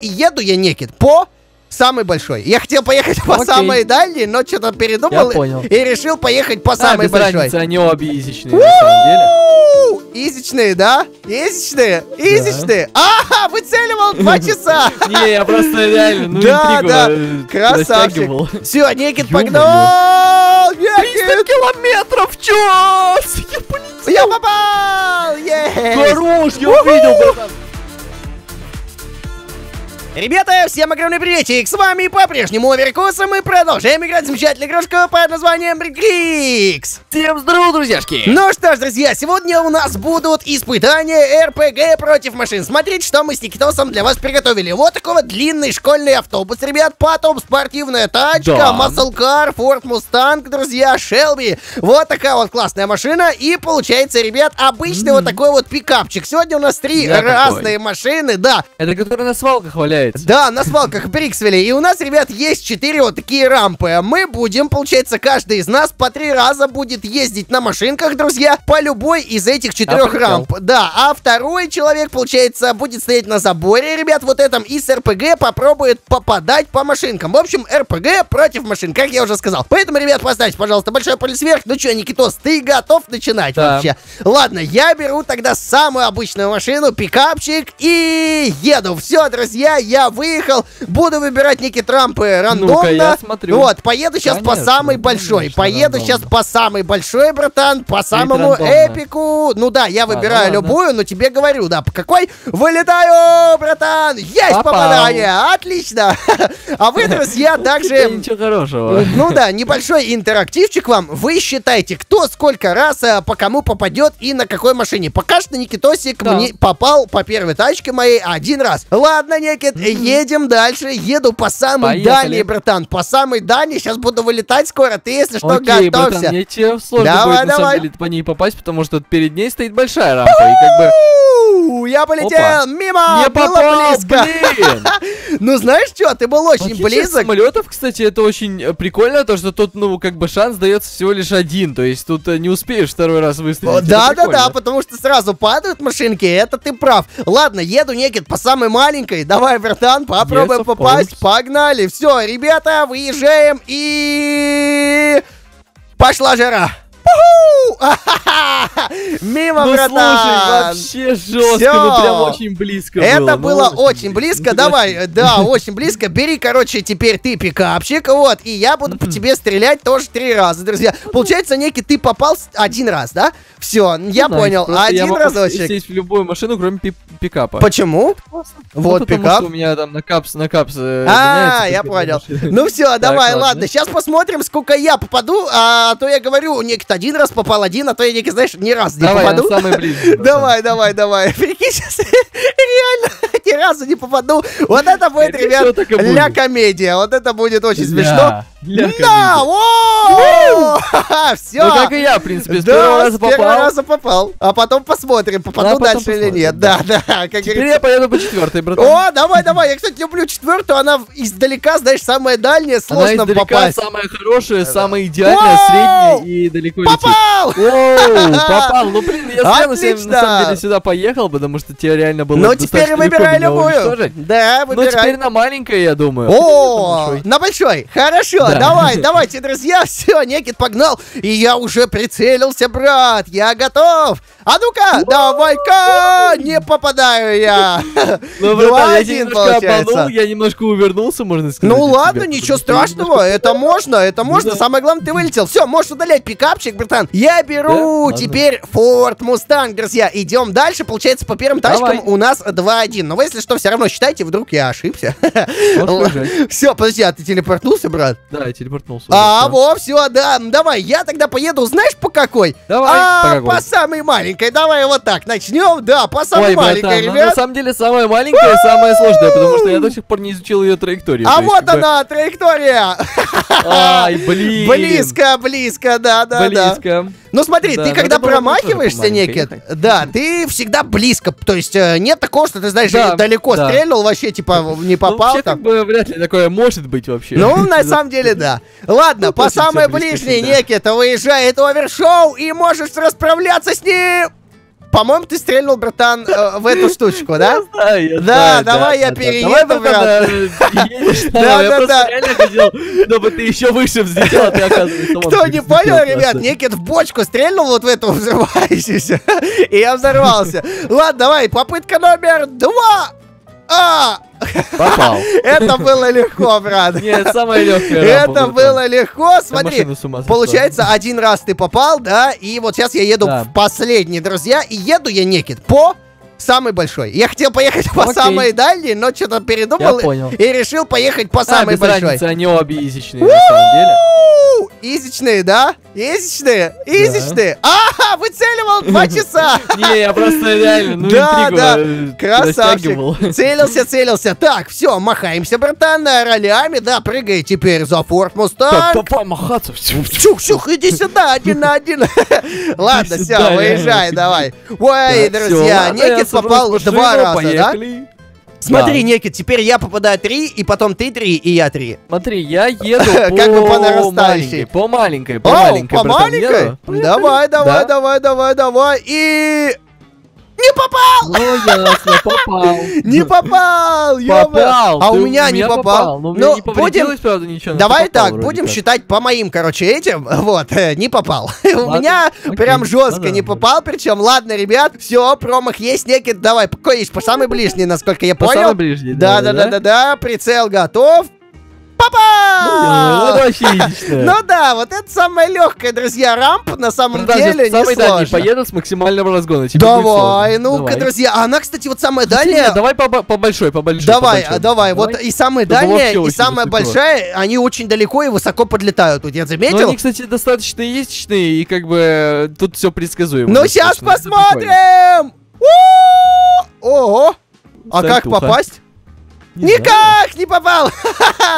И еду я некит по самый большой. Я хотел поехать по Окей. самой дальней, но что-то передумал Я понял. и решил поехать по А, самой без большой. разницы, они обе изичные, на самом деле. Изичные, да? Изичные, изичные. Ага, выцеливал два часа. Не, я просто реально, ну, Да, интригу да, э, красавчик. растягивал. Все, Некит Ё-моё. погнал! 300 Некит! километров в час! Я полетел! Я попал! Есть! Хорош, я увидел, братан! Ребята, всем огромный приветик! С вами по-прежнему Оверкус, и мы продолжаем играть в замечательную игрушку под названием Брикрикс! Всем здорово, друзьяшки! Ну что ж, друзья, сегодня у нас будут испытания РПГ против машин. Смотрите, что мы с Никитосом для вас приготовили. Вот такой вот длинный школьный автобус, ребят, потом спортивная тачка, маслкар, Ford Mustang, друзья, Shelby. Вот такая вот классная машина. И получается, ребят, обычный вот такой вот пикапчик. Сегодня у нас три Я такой. разные машины, да. Это который на свалках валяется. Да, на свалках в Бриксвилле. И у нас, ребят, есть четыре вот такие рампы. Мы будем, получается, каждый из нас по три раза будет ездить на машинках, друзья, по любой из этих четырех прикол. рамп. Да, а второй человек, получается, будет стоять на заборе, ребят, вот этом, и с РПГ попробует попадать по машинкам. В общем, РПГ против машин, как я уже сказал. Поэтому, ребят, поставьте, пожалуйста, большой палец вверх. Ну что, Никитос, ты готов начинать Да. вообще? Ладно, я беру тогда самую обычную машину, пикапчик, и еду. Все, друзья, я выехал. Буду выбирать некие трампы рандомно. Я смотрю. Вот, поеду сейчас по Конечно, самой большой. конечно, Поеду рандомно. сейчас по самой большой, братан, по самому рандомно. эпику. Ну да, я ну выбираю ладно. любую, но тебе говорю, да, по какой вылетаю, братан. Есть Попал. попадание, отлично. А вы, друзья, Да также... ничего хорошего. Ну да, небольшой интерактивчик вам. Вы считайте, кто сколько раз э, по кому попадет и на какой машине. Пока что Никитосик Да. мне попал по первой тачке моей один раз. Ладно, Никит, едем дальше. Еду по самой Поехали. дальней, братан. По самой дальней. Сейчас буду вылетать скоро. Ты, если что, Окей, готовься. братан, мне тебе сложно Давай, будет, на давай. самом деле, по ней попасть, потому что перед ней стоит большая рампа, и как бы... У, Я полетел Опа. мимо, не было попал, близко. блин! Ну знаешь что, ты был очень Отличие близок. самолетов, кстати, это очень э, прикольно, то, что тут, ну, как бы шанс дается всего лишь один, то есть тут э, не успеешь второй раз выстрелить. это Да, да, да, прикольно. потому что сразу падают машинки, это ты прав. Ладно, еду некит по самой маленькой. Давай, братан, попробуем Yes, попасть. course. Погнали. Все, ребята, выезжаем и... Пошла жара. Мимо, Ну, братан. слушай, вообще жестко, Всё. ну, прям очень близко Это было. было ну, очень близко. ну, Давай, да, очень близко. Бери, короче, теперь ты пикапчик, вот, и я буду по тебе стрелять тоже три раза, друзья. Получается, некий ты попал один раз, да? Все, я ну, понял. я Один могу разочек. сесть в любую машину, кроме пи- пикапа. Почему? Ну, Вот потому пикап. что у меня там на капс, на капс э, А, я понял. Ну все, давай, ладно. ладно. Сейчас посмотрим, сколько я попаду. А то я говорю, некий один раз попал один, а то я некий, знаешь, ни раз не Давай, попаду. самый ближний. братан. Давай, давай, давай. Прикинь, сейчас реально ни разу не попаду. Вот это будет, ребят, ля комедия. Вот это будет очень смешно. Да! Все. Ну, как и я, в принципе, с первого раза с первого попал. раза попал. А потом посмотрим, попаду А дальше или нет. Да, да, Теперь я поеду по четвертой, братан. О, давай, давай. Я, кстати, люблю четвертую. Она издалека, знаешь, самая дальняя, сложно попасть. самая хорошая, самая идеальная, средняя и далеко летит. Попал! Оу, попал. Ну, блин, я с ревностью, Отлично! на самом деле сюда поехал, потому что тебе реально было Ну, теперь выбирай любую. Да, Ну, выбирай. теперь на маленькой, я думаю. О, на большой. Хорошо, Да. давай, давайте, друзья. Все, Некит погнал. И я уже прицелился, брат. Я готов. А ну-ка, давай-ка. Не попадаю я. Ну, братан, я немножко обманул, я немножко увернулся, можно сказать. Ну ладно, ничего страшного, это можно, это можно. Самое главное, ты вылетел. Все, можешь удалять пикапчик, братан. Я беру Да? Теперь Ford Mustang, друзья. Идем дальше. Получается, по первым тачкам Давай. у нас 2-1. Но вы, если что, все равно считайте, вдруг я ошибся. Все, подожди, а ты телепортнулся, брат? Да, я телепортнулся. А, во, все, да, давай, я тогда поеду, знаешь, по какой? Давай, а, по самой маленькой, давай вот так, начнем, да, по самой Ой, маленькой, ну, на ребят. самом деле самая маленькая, самая сложная, потому что я до сих пор не изучил ее траекторию. А вот она, траектория. Ай, блин. Близко, близко, да, да, да. Близко. Ну смотри, Да, ты но когда промахиваешься, Некит, ехать. да, ты всегда близко, то есть э, нет такого, что ты, знаешь, Да, далеко да. стрельнул, вообще, типа, не Ну, попал вообще, там. как бы, вряд ли такое может быть вообще. Ну, на самом деле, да. Ладно, Ну, по самой ближней. Некит выезжает овершоу, и можешь расправляться с ним. По-моему, ты стрельнул, братан, э, в эту штучку, да? Да, я Да, знаю, давай я да, перееду, Давай, брат. да, Да, да, реально хотел, чтобы ты еще выше взлетел, а ты, оказывается, Кто не понял, ребят, Никит в бочку стрельнул вот в эту взрывающуюся, и я взорвался. Ладно, давай, попытка номер два. А, Попал. это было легко, брат. Нет, самое легкое. Это было легко, смотри. Получается, один раз ты попал, да, и вот сейчас я еду в последний, друзья, и еду я некит по самый большой. Я хотел поехать по Окей. самой дальней, но что-то передумал и решил поехать по А, самой большой. разницы, они обе изичные, на самом деле. Изичные, да? Изичные, изичные. А, выцеливал два часа. Не, я просто реально, ну, Да, да, э, красавчик. Целился, целился. Так, все, махаемся, братан, ролями, да, прыгай теперь за Форд Так, Мустанг. Давай махаться. Чух-чух, иди сюда, один на один. Ладно, все, выезжай, давай. Ой, друзья, сажусь попал два раза, да? Смотри. Некит, теперь я попадаю три, и потом ты три, и я три. Смотри, я еду Как бы по нарастающей. маленькой, по маленькой, по маленькой, по маленькой? Давай, давай, Да? давай, давай, давай. И... Не попал! Ну, ясно, попал. Не попал! Попал. А у меня не попал. Но у меня Ну, не повредилось, правда, ничего. Давай так, будем считать по моим, короче, этим. Вот, э, не попал. У меня прям жестко ладно. не попал. Причем, ладно, ребят, все, промах есть некий. Давай, какой есть по самый ближний, насколько я По понял. самой ближней, Да, да, да, да, да, прицел готов. Попал! Ну, изичная. Ну да, вот это самая легкая, друзья, рампа на самом сейчас деле не сложно. поеду с максимального разгона. тебе будет Давай, ну-ка, друзья. А она, кстати, вот самая дальняя. Давай по, большой, по большой. Давай, а, давай, вот и самая дальняя, и самая большая, они очень далеко и высоко подлетают. Тут я Ну, заметил. они, кстати, достаточно яичные, и как бы тут все предсказуемо. Ну, сейчас посмотрим! Ого! А как попасть? Не знаю. Никак не попал!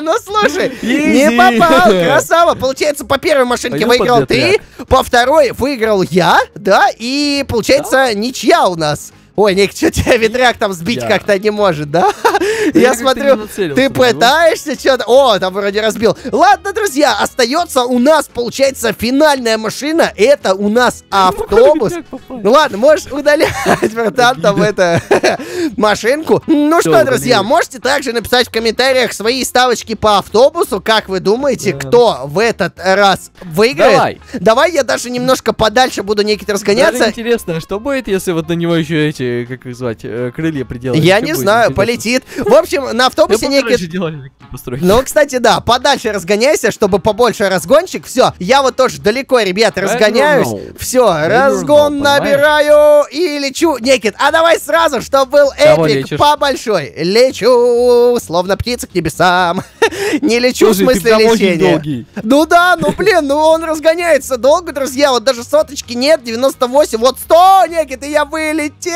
Ну слушай, не попал, красава. Получается, по первой машинке Пойдем выиграл ты, по второй выиграл я, да, и получается ничья у нас. Ой, Ник, что тебя ветряк там сбить Я. как-то не может, да? Да Я смотрю, ты ну. пытаешься что-то... О, там вроде разбил. Ладно, друзья, остается у нас, получается, финальная машина. Это у нас автобус. Ветряк попал. Ну ладно, можешь удалять, братан, там это машинку. Ну что, друзья, можете также написать в комментариях свои ставочки по автобусу. Как вы думаете, кто в этот раз выиграет? Давай. Давай я даже немножко подальше буду некий Даже разгоняться. интересно, что будет, если вот на него еще эти, как их звать, э, крылья приделать? Я не знаю, интересно? полетит. В общем, на автобусе некий... Ну, кстати, да, подальше разгоняйся, чтобы побольше разгончик. Все, я вот тоже далеко, ребят, разгоняюсь. Все, разгон набираю и лечу. Некит, а давай сразу, чтобы был эпик лечишь? по большой. Лечу, словно птица к небесам. Не лечу в Слушай, смысле лечения. долгий. Ну да, ну блин, ну он разгоняется долго, друзья. Вот даже соточки нет, 98, вот 100, Некит, и я вылетел.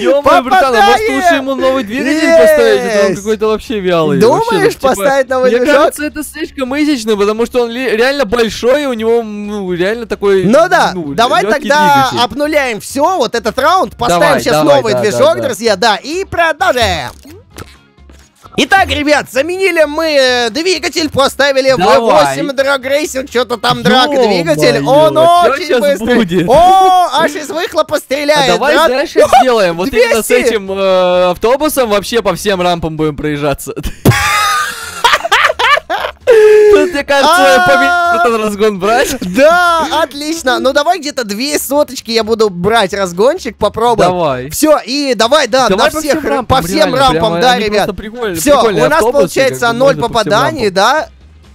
Ё-моё, братан, а может лучше ему новый двигатель Есть! поставить? Это он какой-то вообще вялый. Думаешь, Вообще, ну, типа, поставить новый Мне движок? кажется, это слишком изично, потому что он реально большой, и у него, ну, реально такой... Ну да, ну, давай тогда двигатель. обнуляем все, вот этот раунд, поставим Давай, сейчас давай, новый да, движок, да, да. друзья, да, и продолжим. Итак, ребят, заменили мы э, двигатель, поставили Давай. V8 Drag Racing, что-то там драг двигатель, он очень быстрый. будет? О, аж из выхлопа А стреляет. давай, брат. знаешь, что сделаем? Вот именно с 200! этим э, автобусом вообще по всем рампам будем проезжаться. Тут, мне кажется, А. этот разгон брать. Да, отлично. Ну давай где-то две соточки я буду брать разгончик, попробуем. Давай. Все, и давай, да, на всех, по всем рампам, да, ребят. Все, у нас получается ноль попаданий, да?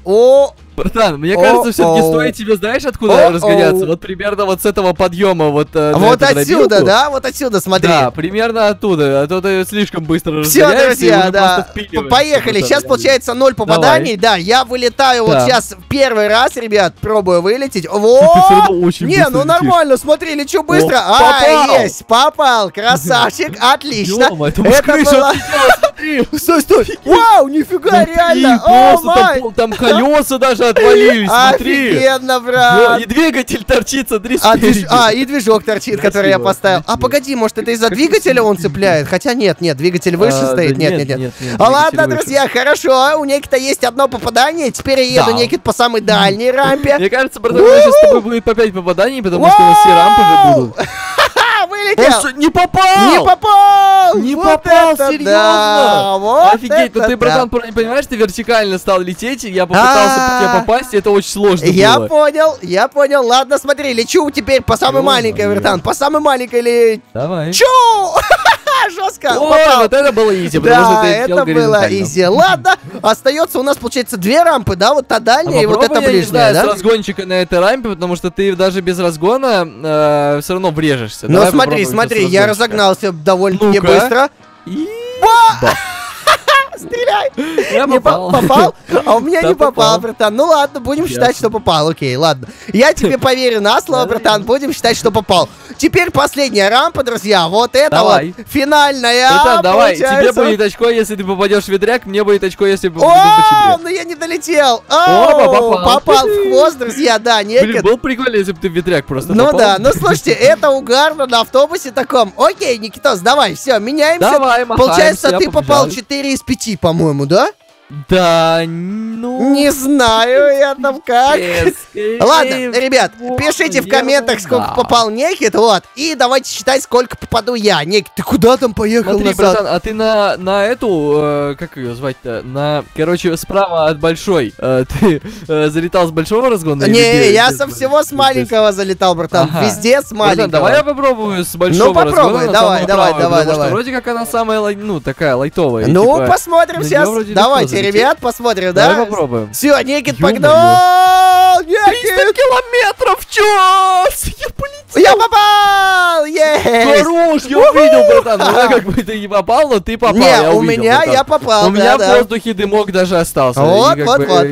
О, Братан, мне кажется, все-таки стоит тебе, знаешь, откуда разгоняться? Вот примерно вот с этого подъема вот э, вот отсюда, да? Вот отсюда, смотри. Да, примерно оттуда, а то ты слишком быстро Все, друзья, да. Поехали. Сейчас получается ноль попаданий. Да, я вылетаю вот сейчас первый раз, ребят. Пробую вылететь. Во! Не, ну нормально, смотри, лечу быстро. О, а, есть, попал. Красавчик, отлично. Это было- Стой, стой! Вау, нифига, реально! Там пол- там колеса отвалились, смотри. Офигенно, брат! И двигатель торчит, смотри, А, движ- а, и движок торчит, который я Красиво, поставил. А красиво. погоди, может это из-за двигателя он цепляет? Хотя нет, нет, двигатель выше А, да стоит. Нет, нет, нет, нет. нет, нет, А ладно, выше. друзья, хорошо. У Никита есть одно попадание. Теперь я еду, Да. Никит, по самой дальней рампе. Мне кажется, братан, сейчас с тобой будет по 5 попаданий, потому что у нас все рампы же будут. Ха, Он не попал! Не попал! Не Вот попал, это серьезно? Да, вот Офигеть, ну ты, да. братан, про- понимаешь, ты вертикально стал лететь, и я попытался по тебе А. попасть, и это очень сложно Я было. понял, я понял. Ладно, смотри, лечу теперь по самой маленькой, братан. По самой маленькой ли... Давай. Чу! Жестко! Ой, попал. вот это было изи, Да, это было изи. Ладно, остается у нас, получается, две рампы, да? Вот та А дальняя и вот эта ближняя, знаю, с да? разгончика на этой рампе, потому что ты даже без разгона все равно врежешься. Ну смотри, смотри, я разогнался довольно-таки быстро. И- Ба! Стреляй! Я Не по- попал. попал? А у меня Да, не попал, попал. братан. Ну ладно, будем Ясно. считать, что попал. Окей, ладно. Я тебе поверю на слово, братан. Будем считать, что попал. Теперь последняя рампа, друзья. Вот это Давай. вот финальная. Братан, давай, тебе будет очко, если ты попадешь в ветряк, мне будет очко, если попаду по О, тебе. ну я не долетел. О, попал. попал в хвост, друзья, да, Блин, некий. было прикольно, если бы ты в ветряк просто Ну попал. да, ну слушайте, это угарно на автобусе таком. Окей, Никитос, давай, все, меняемся. Давай, Получается, ты попал побежали. 4 из 5, по-моему, да? Да, ну... Не знаю я там как. Ладно, ребят, пишите в комментах, сколько попал Некит, вот, и давайте считать, сколько попаду я. Некит, ты куда там поехал Смотри, назад? братан, а ты на, на эту, э, как ее звать-то, на, короче, справа от большой, э, ты э, залетал с большого разгона? Не, я со всего с маленького залетал, братан, Ага. везде с Братан, маленького. давай я попробую с большого Ну, попробуй, давай, давай, давай, давай. вроде как она самая, ну, такая лайтовая. Ну, типа, посмотрим сейчас. вроде легко Давайте, ребят, посмотрим, Давай да? попробуем. Все, Некит Ё-моё. погнал! 300 Некит! километров в час! Я полетел! Я попал! Хорош, я увидел, братан. Ну, как бы ты не попал, но ты попал. Не, у меня я попал, У меня в воздухе дымок даже остался. Вот, вот, вот.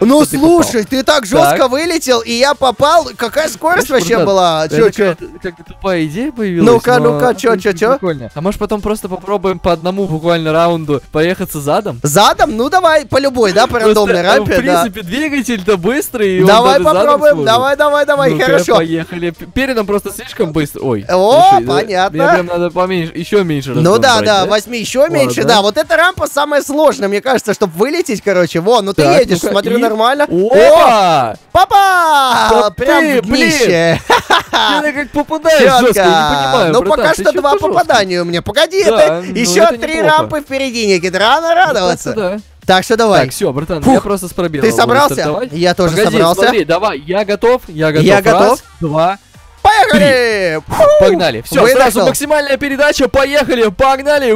Ну слушай, ты так жестко вылетел, и я попал. Какая скорость вообще была? Чё, чё? как- тупая идея появилась. Ну-ка, ну-ка, чё, чё, чё? А может потом просто попробуем по одному буквально раунду поехаться задом? Задом? Ну давай, по любой, да, по рандомной э, рампе, В принципе, двигатель-то быстрый, Давай попробуем, давай, давай, давай, Ну-ка, хорошо. поехали. Передом просто слишком быстро. Ой. О, понятно. Мне прям надо поменьше, еще меньше Ну да, да, возьми еще меньше, да. Вот эта рампа самая сложная, мне кажется, чтобы вылететь, короче. Вон, ну ты едешь, смотрю, нормально. О, Опа! попал! Да Прям ты, в днище. Ты как попадаешь жестко, не понимаю, Ну, пока ты что два попадания у меня. Погоди, Да, это ну еще это три неплохо. рампы впереди, Никит. Рано радоваться. Да. Так что давай. Так, все, братан, Фух. я просто с пробелом Ты собрался? Я тоже Погоди, собрался. смотри, давай, я готов, я готов. Я Раз, готов. два, Поехали! Фу! погнали. Все, Выдохнул. сразу максимальная передача, поехали, погнали.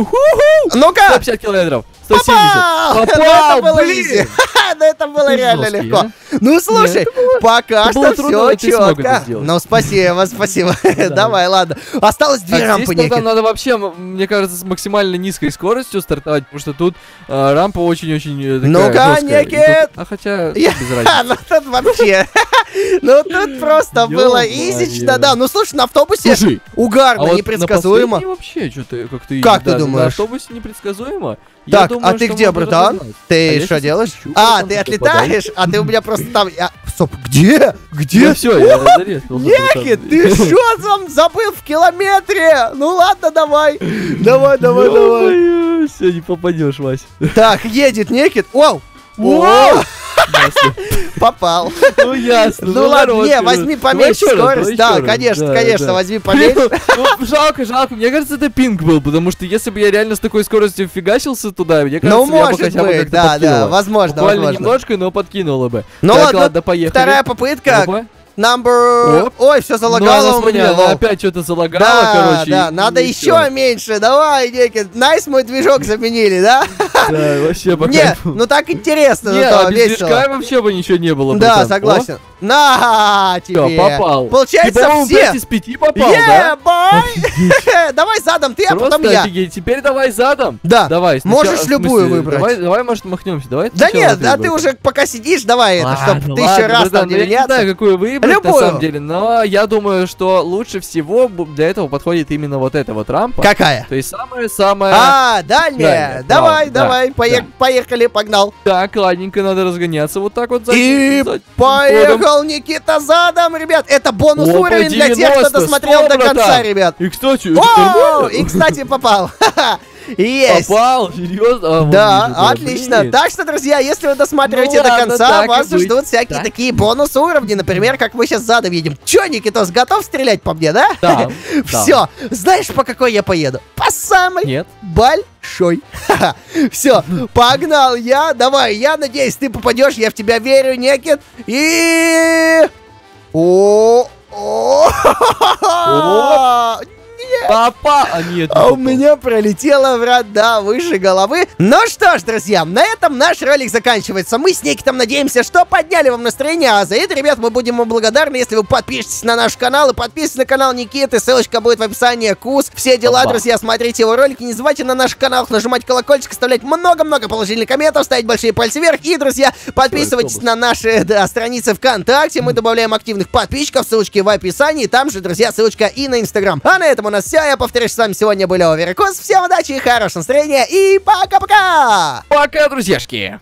Ну-ка! 150 километров, 170. Попал! Ну, блин. Ну, это было Ты реально легко. а? Ну, слушай, пока что все ты четко. Ну, спасибо, спасибо. Давай, ладно. Осталось две рампы, здесь, надо вообще, мне кажется, с максимально низкой скоростью стартовать, потому что тут э, рампа очень-очень э, Ну-ка, Никит! А хотя, без разницы. Ну, тут вообще. Ну, тут просто было изично, да. Ну, слушай, на автобусе угарно, а непредсказуемо. вообще что-то как-то... Как ты да, думаешь? На автобусе непредсказуемо. Так, думаю, а ты где, братан? А Ты я что делаешь? ищу, А, ты отлетаешь, а ты у меня просто там... я- Стоп, где? Где? Ну все, я. Некит, ты что там забыл в километре? Ну ладно, давай. Давай, давай, давай. Все, не попадешь, Вась. Так, едет Некит. Вау! Вау! Попал. Ну ясно. Ну ладно, хорош, не, хорош. возьми поменьше скорость. Да, конечно, конечно, возьми Блин, поменьше. ну, жалко, жалко. Мне кажется, это пинг был, потому что если бы я реально с такой скоростью фигачился туда, мне кажется, Ну, я бы хотя бы как-то да, да, возможно, Буквально возможно. немножко, но подкинуло бы. Ну так, ладно, ладно, поехали. Вторая попытка. Number... Оп. Ой, все Ну, залагало она, у меня. она опять что-то залагала, Да, короче. да, и- надо и еще меньше. Давай, Некит. Nice, мой движок заменили, да? Да, вообще по Не, кайфу. ну так интересно, Не, зато а без движка вообще бы ничего не было, Да, согласен. На тебе. попал. Получается, все. из пяти попал, да? Давай задом ты, а потом я. офигеть. Теперь давай задом. Да. Давай. Можешь любую выбрать. Давай, давай, может, махнемся. Давай Да нет, а ты уже пока сидишь, давай это, чтобы тысячу ладно, раз там ну Я не знаю, какую выбрать на самом деле, но я думаю, что лучше всего для этого подходит именно вот эта вот рампа. Какая? То есть самая-самая... А, дальняя. Давай, да, давай, да, поех- поехали, погнал. Так, ладненько, надо разгоняться вот так вот. за- И за- ходом. поехал Никита задом, ребят. Это бонус Опа, уровень для тех, кто 90, досмотрел сто, до конца, братан. ребят. И, кстати, О, и, кстати, попал. Есть. Попал, серьезно? А, Да, вижу, отлично. блин. Так что, друзья, если вы досматриваете Ну до ладно, конца, вас быть. ждут всякие Так. такие бонус уровни. Например, как мы сейчас задом едем. Че, Никитос, готов стрелять по мне, да? Да, да. Все. Знаешь, по какой я поеду? По самой Нет. большой. Все, погнал я. Давай, я надеюсь, ты попадешь. Я в тебя верю, Никит. И... О, о, Папа! А нет, не а у меня пролетела врата выше головы. Ну что ж, друзья, на этом наш ролик заканчивается. Мы с Никитом надеемся, что подняли вам настроение. А за это, ребят, мы будем вам благодарны, если вы подпишетесь на наш канал и подписывайтесь на канал Никиты. Ссылочка будет в описании. Кус. Все дела, Опа. друзья, смотрите его ролики. Не забывайте на наш канал нажимать колокольчик, оставлять много-много положительных комментов, ставить большие пальцы вверх. И, друзья, подписывайтесь на наши да, страницы ВКонтакте. Мы добавляем активных подписчиков. Ссылочки в описании. Там же, друзья, ссылочка и на Инстаграм. А на этом у нас все. Я повторюсь, с вами сегодня были Оверикус. Всем удачи, хорошего настроения и пока-пока! Пока, друзьяшки!